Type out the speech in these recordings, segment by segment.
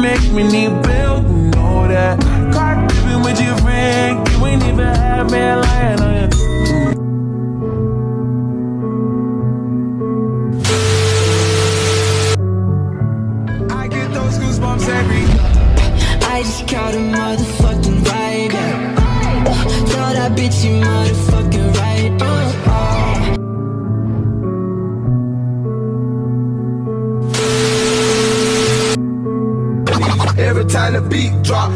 make me need bills, you know that. Car dipping with your friend, you ain't even had me lying on you. I get those goosebumps every I just caught a motherfucking. Yeah. Tell that bitch you motherfucking time the beat drop.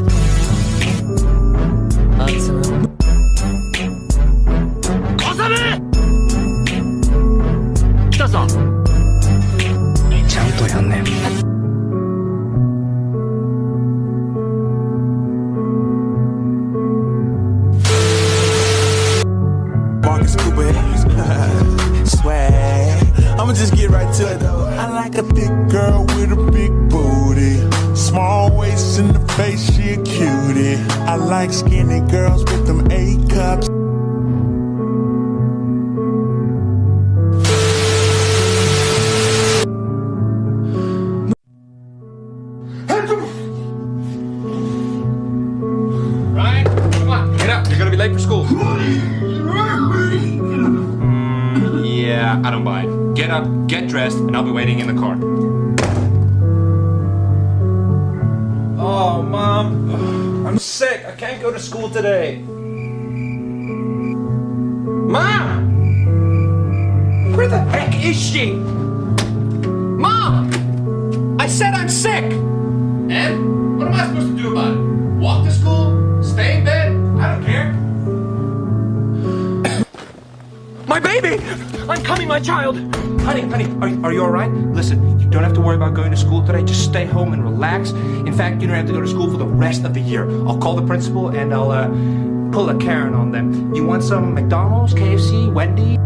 Marcus Cooper swag. I'ma just get right to it though. I waist in the face, she a cutie. I like skinny girls with them A cups. Ryan, come on, get up. You're gonna be late for school. Yeah, I don't buy it. Get up, get dressed, and I'll be waiting in the car. Sick. I can't go to school today. Mom! Where the heck is she? Mom! I said I'm sick! And? What am I supposed to do about it? Walk to school? Stay in bed? I don't care. my baby! I'm coming, my child! Honey, honey, are, you- are you alright? Listen, you don't have to worry about going to school today. Just stay home and relax. In fact, you don't have to go to school for the rest of the year. I'll call the principal and I'll uh, pull a Karen on them. You want some McDonald's, KFC, Wendy?